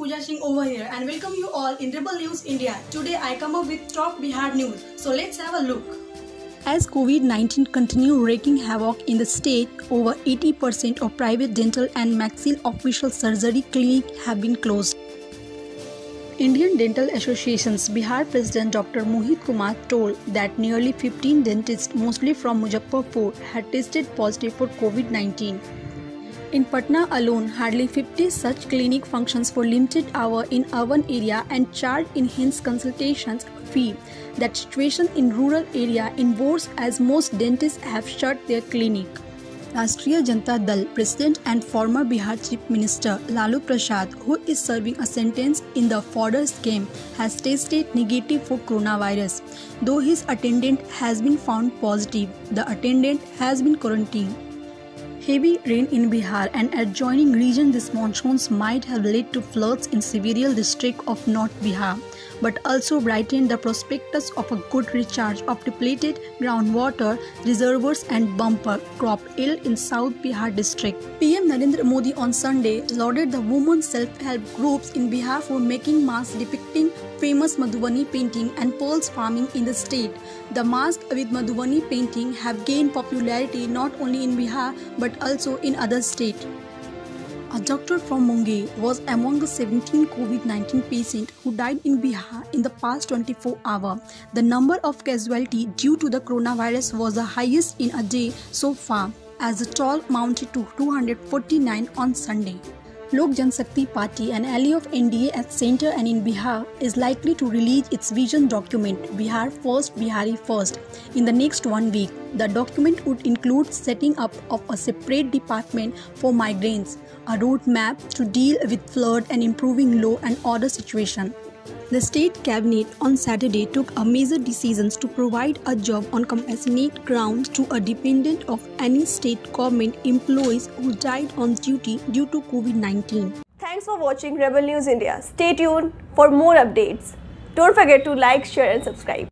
Namaste, this Pooja Singh over here and welcome you all in Rebel News India. Today I come up with top Bihar news. So let's have a look. As COVID-19 continue wreaking havoc in the state, over 80% of private dental and maxillofacial surgery clinics have been closed. Indian Dental Association's Bihar President Dr. Mohit Kumar told that nearly 15 dentists, mostly from Muzaffarpur, had tested positive for COVID-19. In Patna alone, hardly 50 such clinic functions for limited hour in urban area and charge enhanced consultations fee. That situation in rural area in worse as most dentists have shut their clinic. Rashtriya Janata Dal President and former Bihar Chief Minister Lalu Prasad, who is serving a sentence in the fodder scheme, has tested negative for coronavirus. Though his attendant has been found positive, the attendant has been quarantined. Heavy rain in Bihar and adjoining region this monsoons might have led to floods in several districts of North Bihar, but also brightened the prospectus of a good recharge of depleted groundwater reservoirs and bumper crop yield in South Bihar district. PM Narendra Modi on Sunday lauded the women self-help groups in Bihar for making masks depicting famous Madhubani painting and pearls farming in the state. The masks with Madhubani painting have gained popularity not only in Bihar but also in other states. A doctor from Munger was among the 17 COVID-19 patients who died in Bihar in the past 24 hours. The number of casualties due to the coronavirus was the highest in a day so far, as the toll mounted to 249 on Sunday. Lok Janshakti Party, an ally of NDA at center and in Bihar, is likely to release its vision document, Bihar First, Bihari First, in the next one week. The document would include setting up of a separate department for migrants, a roadmap to deal with flood and improving law and order situation. The state cabinet on Saturday took a major decision to provide a job on compassionate grounds to a dependent of any state government employees who died on duty due to COVID-19. Thanks for watching Rebel News India. Stay tuned for more updates. Don't forget to like, share and subscribe.